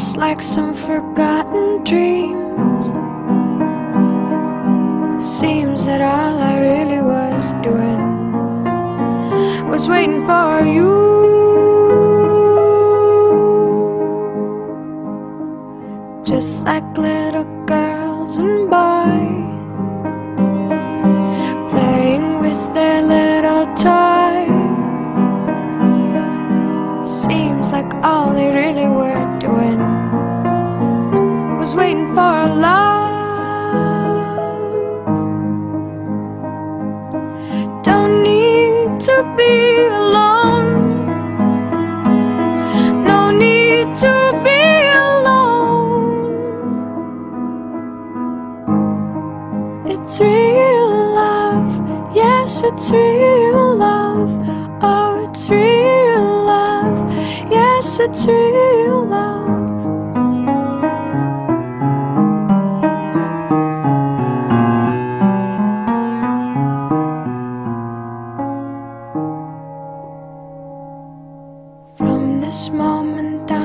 just like some forgotten dreams. Seems that all I really was doing was waiting for you. Just like little like all they really were doing was waiting for a love. Don't need to be alone. No need to be alone. It's real love. Yes, it's real love. Oh, it's real. It's real love. From this moment on,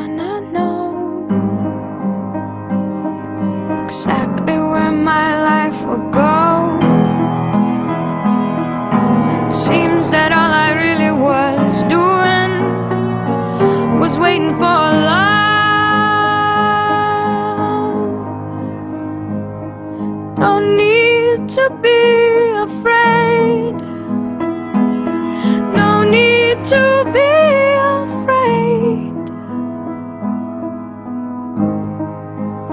waiting for love. Don't need to be afraid. No need to be afraid.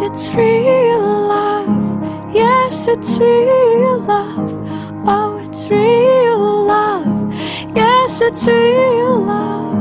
It's real love. Yes, it's real love. Oh, it's real love. Yes, it's real love.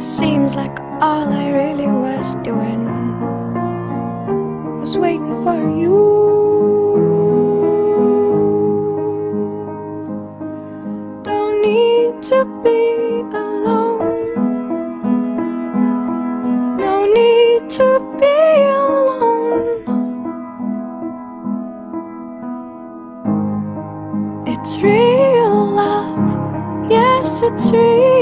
Seems like all I really was doing was waiting for you. Don't need to be alone. No need to be alone. It's real love. Yes, it's real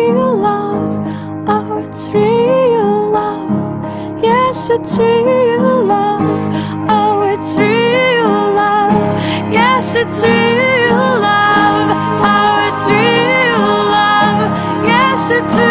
it's real love. Yes, it's real love. Oh, it's real love. Yes, it's real love. Oh, it's real love. Yes, it's real.